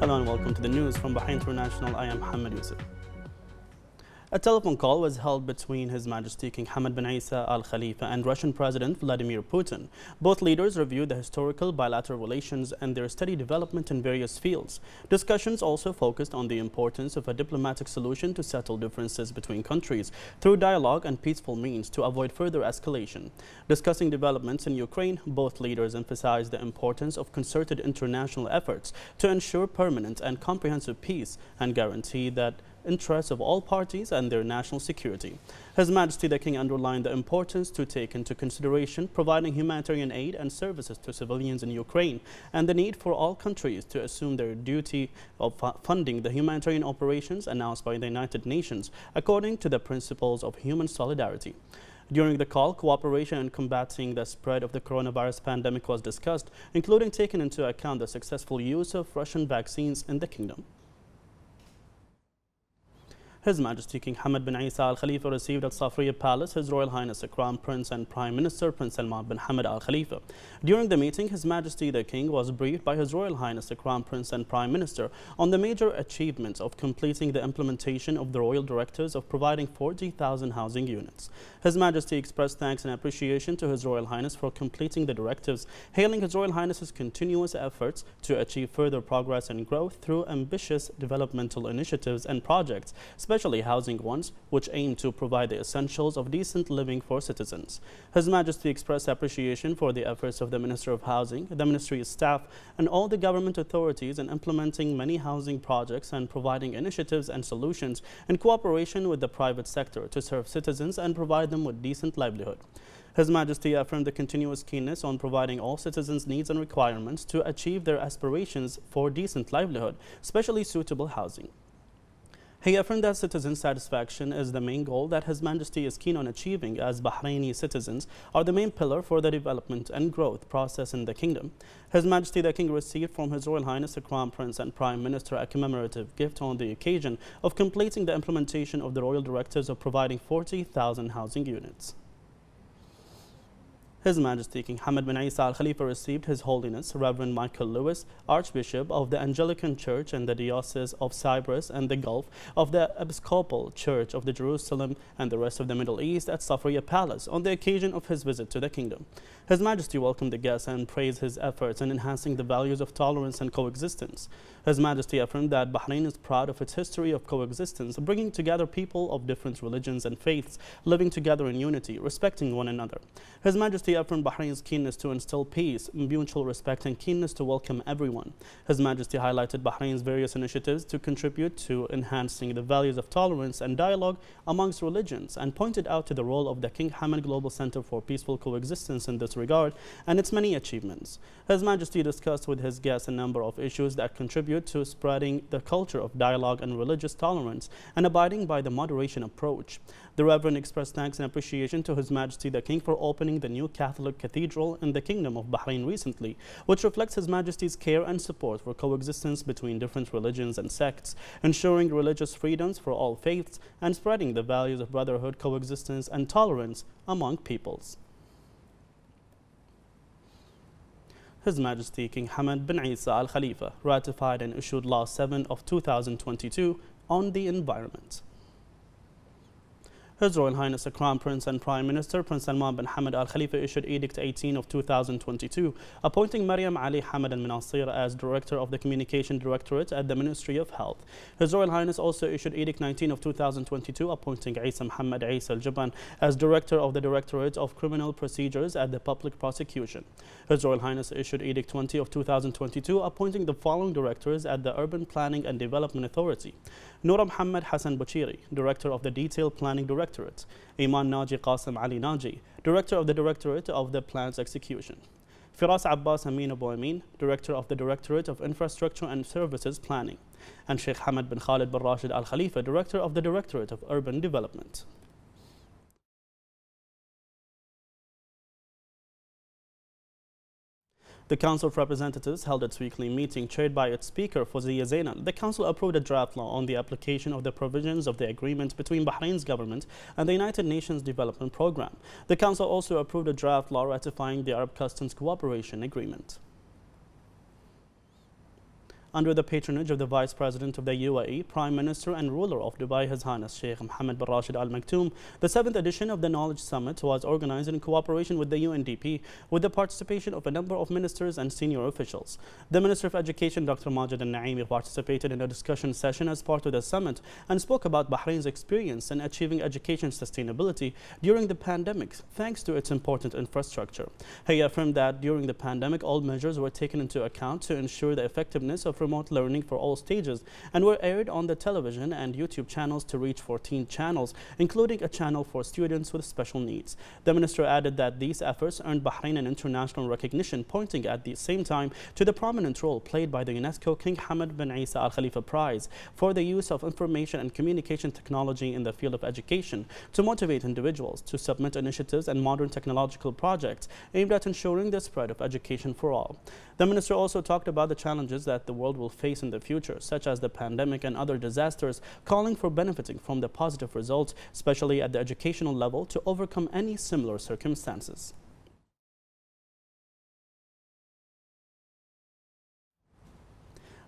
Hello and welcome to the news from Bahrain International. I am Mohammed Yusuf. A telephone call was held between His Majesty King Hamad bin Isa Al Khalifa and Russian President Vladimir Putin. Both leaders reviewed the historical bilateral relations and their steady development in various fields. Discussions also focused on the importance of a diplomatic solution to settle differences between countries through dialogue and peaceful means to avoid further escalation. Discussing developments in Ukraine, both leaders emphasized the importance of concerted international efforts to ensure permanent and comprehensive peace and guarantee that interests of all parties and their national security. His Majesty the King underlined the importance to take into consideration providing humanitarian aid and services to civilians in Ukraine and the need for all countries to assume their duty of funding the humanitarian operations announced by the United Nations according to the principles of human solidarity. During the call, cooperation in combating the spread of the coronavirus pandemic was discussed, including taking into account the successful use of Russian vaccines in the kingdom. His Majesty King Hamad bin Isa Al Khalifa received at Safriya Palace His Royal Highness the Crown Prince and Prime Minister Prince Salman bin Hamad Al Khalifa. During the meeting, His Majesty the King was briefed by His Royal Highness the Crown Prince and Prime Minister on the major achievements of completing the implementation of the Royal Directives of providing 40,000 housing units. His Majesty expressed thanks and appreciation to His Royal Highness for completing the directives, hailing His Royal Highness's continuous efforts to achieve further progress and growth through ambitious developmental initiatives and projects, especially housing ones, which aim to provide the essentials of decent living for citizens. His Majesty expressed appreciation for the efforts of the Minister of Housing, the Ministry's staff, and all the government authorities in implementing many housing projects and providing initiatives and solutions in cooperation with the private sector to serve citizens and provide them with decent livelihood. His Majesty affirmed the continuous keenness on providing all citizens' needs and requirements to achieve their aspirations for decent livelihood, especially suitable housing. He affirmed that citizen satisfaction is the main goal that His Majesty is keen on achieving as Bahraini citizens are the main pillar for the development and growth process in the kingdom. His Majesty the King received from His Royal Highness the Crown Prince and Prime Minister a commemorative gift on the occasion of completing the implementation of the Royal Directives of providing 40,000 housing units. His Majesty King Hamad bin Isa Al Khalifa received His Holiness Reverend Michael Lewis, Archbishop of the Anglican Church and the Diocese of Cyprus and the Gulf of the Episcopal Church of the Jerusalem and the rest of the Middle East at Safriya Palace on the occasion of his visit to the kingdom. His Majesty welcomed the guests and praised his efforts in enhancing the values of tolerance and coexistence. His Majesty affirmed that Bahrain is proud of its history of coexistence, bringing together people of different religions and faiths, living together in unity, respecting one another. His Majesty affirmed Bahrain's keenness to instill peace, mutual respect, and keenness to welcome everyone. His Majesty highlighted Bahrain's various initiatives to contribute to enhancing the values of tolerance and dialogue amongst religions, and pointed out to the role of the King Hamad Global Center for Peaceful Coexistence in this regard and its many achievements. His Majesty discussed with his guests a number of issues that contribute to spreading the culture of dialogue and religious tolerance and abiding by the moderation approach. The Reverend expressed thanks and appreciation to His Majesty the King for opening the new Catholic Cathedral in the Kingdom of Bahrain recently, which reflects His Majesty's care and support for coexistence between different religions and sects, ensuring religious freedoms for all faiths, and spreading the values of brotherhood, coexistence, and tolerance among peoples. His Majesty King Hamad bin Isa Al Khalifa ratified and issued Law 7 of 2022 on the environment. His Royal Highness the Crown Prince and Prime Minister Prince Salman bin Hamad Al Khalifa issued Edict 18 of 2022, appointing Mariam Ali Hamad Al Minasir as Director of the Communication Directorate at the Ministry of Health. His Royal Highness also issued Edict 19 of 2022, appointing Isa Muhammad Isa Al Jaban as Director of the Directorate of Criminal Procedures at the Public Prosecution. His Royal Highness issued Edict 20 of 2022, appointing the following directors at the Urban Planning and Development Authority. Noura Muhammad Hassan Buchiri, Director of the Detailed Planning Directorate, Iman Naji Qasim Ali Naji, Director of the Directorate of the Plans Execution. Firas Abbas Amin Abu Director of the Directorate of Infrastructure and Services Planning, and Sheikh Hamad bin Khalid bin Rashid Al Khalifa, Director of the Directorate of Urban Development. The Council of Representatives held its weekly meeting chaired by its Speaker, Fawzia Zainal. The Council approved a draft law on the application of the provisions of the agreement between Bahrain's government and the United Nations Development Programme. The Council also approved a draft law ratifying the Arab Customs Cooperation Agreement. Under the patronage of the Vice President of the UAE, Prime Minister and ruler of Dubai, His Highness Sheikh Mohammed bin Rashid Al Maktoum, the seventh edition of the Knowledge Summit was organized in cooperation with the UNDP with the participation of a number of ministers and senior officials. The Minister of Education, Dr. Majid Al Naimi, participated in a discussion session as part of the summit and spoke about Bahrain's experience in achieving education sustainability during the pandemic thanks to its important infrastructure. He affirmed that during the pandemic, all measures were taken into account to ensure the effectiveness of remote learning for all stages and were aired on the television and YouTube channels to reach 14 channels, including a channel for students with special needs. The minister added that these efforts earned Bahrain an international recognition, pointing at the same time to the prominent role played by the UNESCO King Hamad bin Isa Al Khalifa Prize for the use of information and communication technology in the field of education to motivate individuals to submit initiatives and modern technological projects aimed at ensuring the spread of education for all. The minister also talked about the challenges that the world will face in the future, such as the pandemic and other disasters, calling for benefiting from the positive results, especially at the educational level, to overcome any similar circumstances.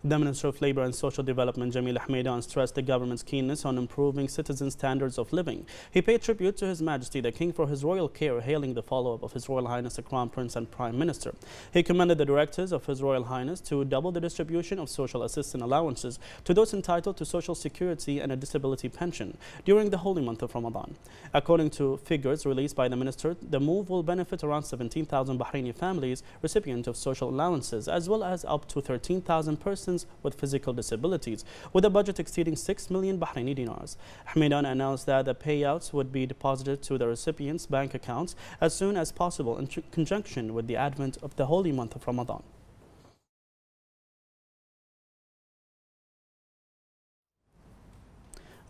The Minister of Labour and Social Development, Jamil Humaidan, stressed the government's keenness on improving citizens' standards of living. He paid tribute to His Majesty the King for his royal care, hailing the follow-up of His Royal Highness the Crown Prince and Prime Minister. He commended the directors of His Royal Highness to double the distribution of social assistance allowances to those entitled to social security and a disability pension during the holy month of Ramadan. According to figures released by the minister, the move will benefit around 17,000 Bahraini families recipients of social allowances, as well as up to 13,000 persons persons with physical disabilities, with a budget exceeding 6 million Bahraini dinars. Humaidan announced that the payouts would be deposited to the recipients' bank accounts as soon as possible in conjunction with the advent of the holy month of Ramadan.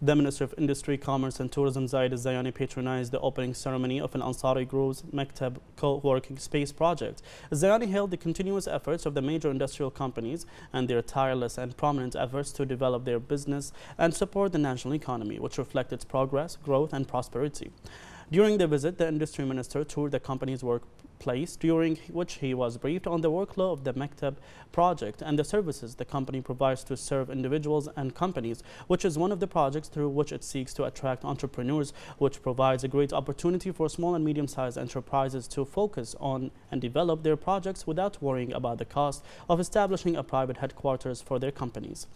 The Minister of Industry, Commerce and Tourism, Zaid Zayani, patronized the opening ceremony of an Ansari Group's Mektab co-working space project. Zayani hailed the continuous efforts of the major industrial companies and their tireless and prominent efforts to develop their business and support the national economy, which reflect its progress, growth and prosperity. During the visit, the industry minister toured the company's work place during which he was briefed on the workload of the Mektab project and the services the company provides to serve individuals and companies, which is one of the projects through which it seeks to attract entrepreneurs, which provides a great opportunity for small and medium-sized enterprises to focus on and develop their projects without worrying about the cost of establishing a private headquarters for their companies.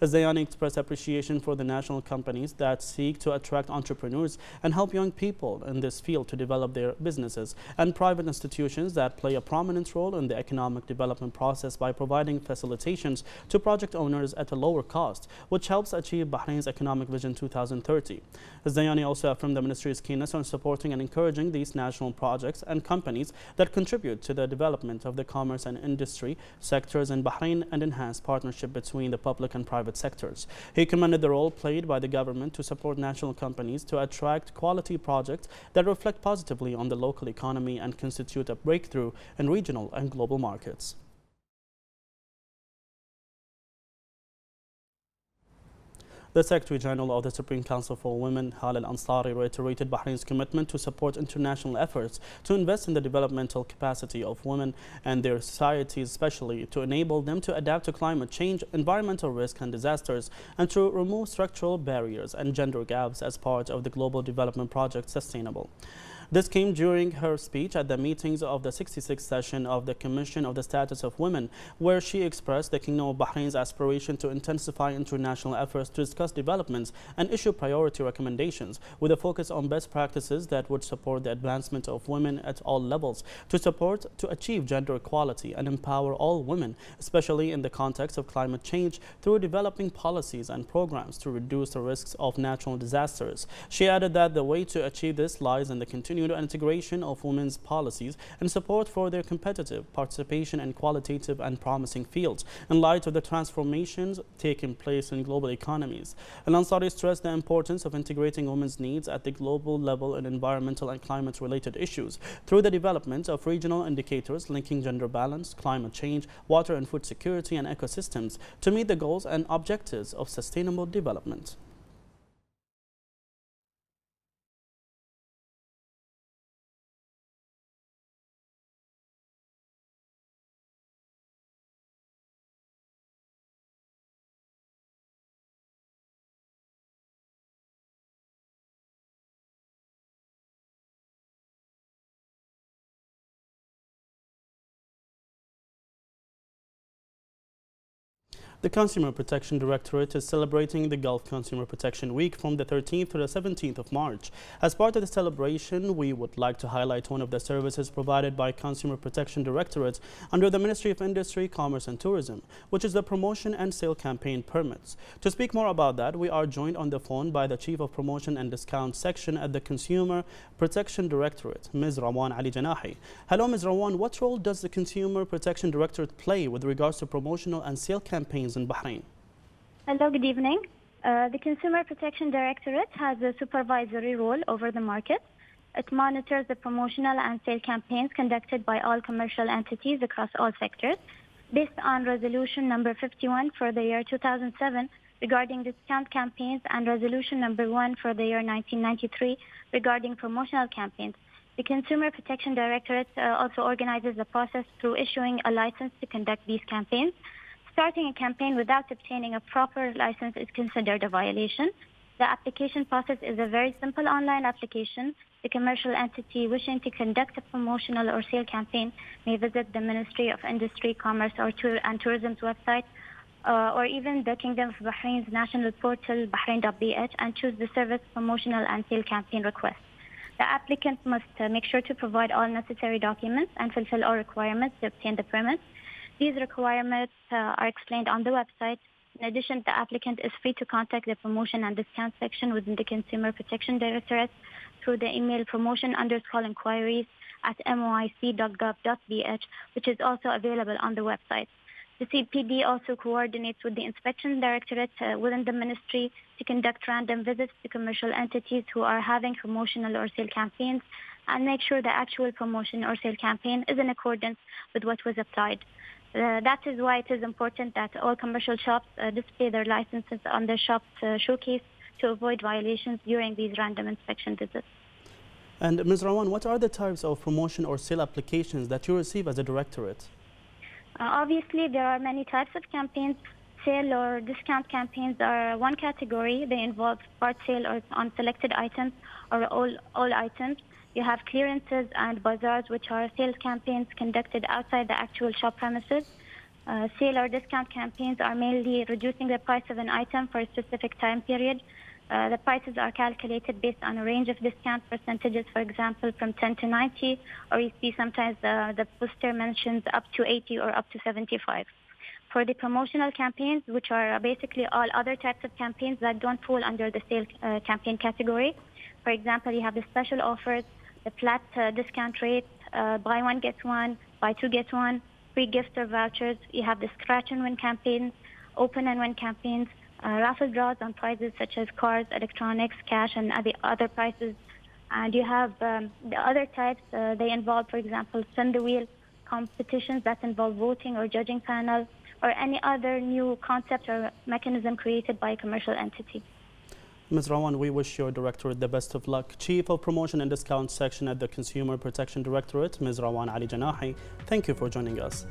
Zayani expressed appreciation for the national companies that seek to attract entrepreneurs and help young people in this field to develop their businesses and private institutions institutions that play a prominent role in the economic development process by providing facilitations to project owners at a lower cost, which helps achieve Bahrain's Economic Vision 2030. Zayani also affirmed the ministry's keenness on supporting and encouraging these national projects and companies that contribute to the development of the commerce and industry sectors in Bahrain and enhance partnership between the public and private sectors. He commended the role played by the government to support national companies to attract quality projects that reflect positively on the local economy and constitute a breakthrough in regional and global markets. The Secretary General of the Supreme Council for Women, Hala Al Ansari, reiterated Bahrain's commitment to support international efforts to invest in the developmental capacity of women and their societies, especially to enable them to adapt to climate change, environmental risk and disasters, and to remove structural barriers and gender gaps as part of the Global Development Project Sustainable. This came during her speech at the meetings of the 66th session of the Commission of the Status of Women, where she expressed the Kingdom of Bahrain's aspiration to intensify international efforts to discuss developments and issue priority recommendations with a focus on best practices that would support the advancement of women at all levels, to support to achieve gender equality and empower all women, especially in the context of climate change, through developing policies and programs to reduce the risks of natural disasters. She added that the way to achieve this lies in the continued continued integration of women's policies and support for their competitive participation in qualitative and promising fields in light of the transformations taking place in global economies. Al-Ansari stressed the importance of integrating women's needs at the global level in environmental and climate-related issues through the development of regional indicators linking gender balance, climate change, water and food security and ecosystems to meet the goals and objectives of sustainable development. The Consumer Protection Directorate is celebrating the Gulf Consumer Protection Week from the 13th to the 17th of March. As part of the celebration, we would like to highlight one of the services provided by Consumer Protection Directorate under the Ministry of Industry, Commerce and Tourism, which is the promotion and sale campaign permits. To speak more about that, we are joined on the phone by the Chief of Promotion and Discount Section at the Consumer Protection Directorate, Ms. Rawan Ali Janahi. Hello, Ms. Rawan. What role does the Consumer Protection Directorate play with regards to promotional and sale campaigns in Bahrain. Hello, good evening. Uh, the Consumer Protection Directorate has a supervisory role over the market. It monitors the promotional and sale campaigns conducted by all commercial entities across all sectors. Based on Resolution number 51 for the year 2007 regarding discount campaigns and Resolution number 1 for the year 1993 regarding promotional campaigns, the Consumer Protection Directorate uh, also organizes the process through issuing a license to conduct these campaigns Starting a campaign without obtaining a proper license is considered a violation. The application process is a very simple online application. The commercial entity wishing to conduct a promotional or sale campaign may visit the Ministry of Industry, Commerce or Tour and Tourism's website uh, or even the Kingdom of Bahrain's national portal, bahrain.bh, and choose the service promotional and sale campaign request. The applicant must uh, make sure to provide all necessary documents and fulfill all requirements to obtain the permit. These requirements uh, are explained on the website. In addition, the applicant is free to contact the promotion and discount section within the Consumer Protection Directorate through the email promotion underscore inquiries at moic.gov.bh, which is also available on the website. The CPD also coordinates with the Inspection Directorate uh, within the ministry to conduct random visits to commercial entities who are having promotional or sale campaigns and make sure the actual promotion or sale campaign is in accordance with what was applied. Uh, that is why it is important that all commercial shops uh, display their licenses on their shop uh, showcase to avoid violations during these random inspection visits. And Ms. Rawan, what are the types of promotion or sale applications that you receive as a directorate? Uh, obviously, there are many types of campaigns. Sale or discount campaigns are one category. They involve part sale or on selected items or all, all items. You have clearances and bazaars, which are sales campaigns conducted outside the actual shop premises. Uh, sale or discount campaigns are mainly reducing the price of an item for a specific time period. Uh, the prices are calculated based on a range of discount percentages, for example, from 10 to 90, or you see sometimes uh, the poster mentions up to 80 or up to 75. For the promotional campaigns, which are basically all other types of campaigns that don't fall under the sale uh, campaign category, for example, you have the special offers, the flat uh, discount rate, uh, buy one, get one, buy two, get one, free gifts or vouchers. You have the scratch and win campaigns, open and win campaigns, uh, raffle draws on prizes such as cars, electronics, cash, and other, other prizes. And you have um, the other types. Uh, they involve, for example, spin the wheel competitions that involve voting or judging panel, or any other new concept or mechanism created by a commercial entity. Ms. Rawan, we wish your directorate the best of luck. Chief of Promotion and Discount Section at the Consumer Protection Directorate, Ms. Rawan Ali Janahi, thank you for joining us.